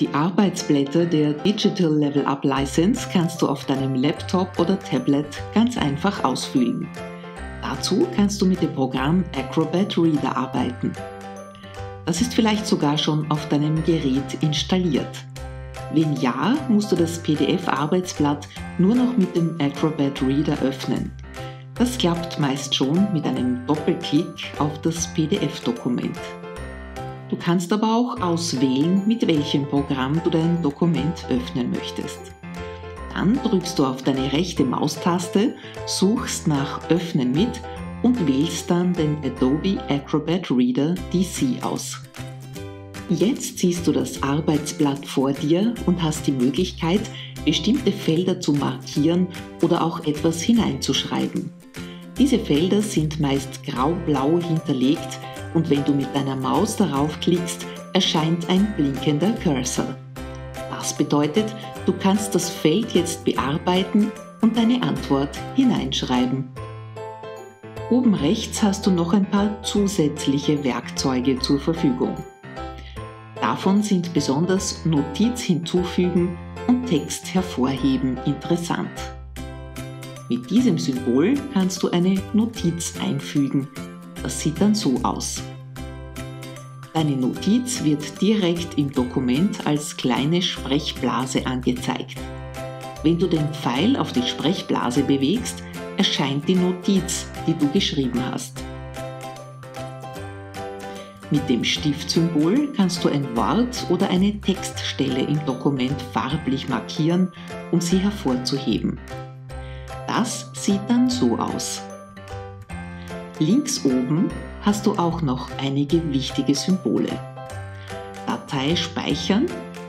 Die Arbeitsblätter der Digital Level Up License kannst du auf deinem Laptop oder Tablet ganz einfach ausfüllen. Dazu kannst du mit dem Programm Acrobat Reader arbeiten. Das ist vielleicht sogar schon auf deinem Gerät installiert. Wenn ja, musst du das PDF-Arbeitsblatt nur noch mit dem Acrobat Reader öffnen. Das klappt meist schon mit einem Doppelklick auf das PDF-Dokument. Du kannst aber auch auswählen, mit welchem Programm du dein Dokument öffnen möchtest. Dann drückst du auf deine rechte Maustaste, suchst nach Öffnen mit und wählst dann den Adobe Acrobat Reader DC aus. Jetzt siehst du das Arbeitsblatt vor dir und hast die Möglichkeit, bestimmte Felder zu markieren oder auch etwas hineinzuschreiben. Diese Felder sind meist grau-blau hinterlegt und wenn du mit deiner Maus darauf klickst, erscheint ein blinkender Cursor. Das bedeutet, du kannst das Feld jetzt bearbeiten und deine Antwort hineinschreiben. Oben rechts hast du noch ein paar zusätzliche Werkzeuge zur Verfügung. Davon sind besonders Notiz hinzufügen und Text hervorheben interessant. Mit diesem Symbol kannst du eine Notiz einfügen. Das sieht dann so aus. Deine Notiz wird direkt im Dokument als kleine Sprechblase angezeigt. Wenn du den Pfeil auf die Sprechblase bewegst, erscheint die Notiz, die du geschrieben hast. Mit dem Stiftsymbol kannst du ein Wort oder eine Textstelle im Dokument farblich markieren, um sie hervorzuheben. Das sieht dann so aus. Links oben hast du auch noch einige wichtige Symbole. Datei speichern,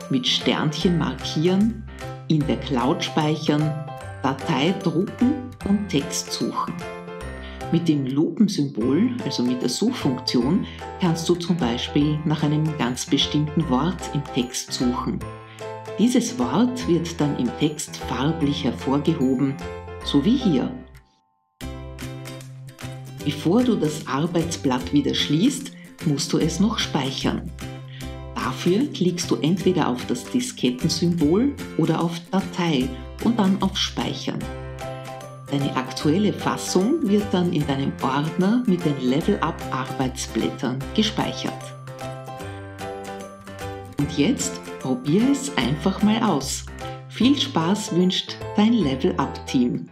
mit Sternchen markieren, in der Cloud speichern, Datei drucken und Text suchen. Mit dem Lupensymbol, also mit der Suchfunktion, kannst du zum Beispiel nach einem ganz bestimmten Wort im Text suchen. Dieses Wort wird dann im Text farblich hervorgehoben so wie hier. Bevor du das Arbeitsblatt wieder schließt, musst du es noch speichern. Dafür klickst du entweder auf das Diskettensymbol oder auf Datei und dann auf Speichern. Deine aktuelle Fassung wird dann in deinem Ordner mit den Level-Up-Arbeitsblättern gespeichert. Und jetzt probier es einfach mal aus. Viel Spaß wünscht dein Level-Up-Team.